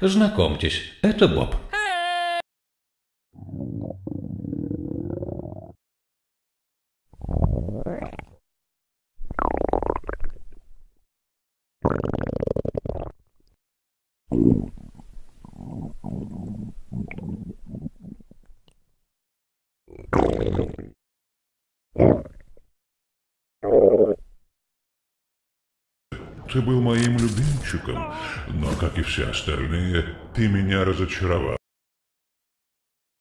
Знакомьтесь, это Боб. Ты был моим любимчиком, но, как и все остальные, ты меня разочаровал.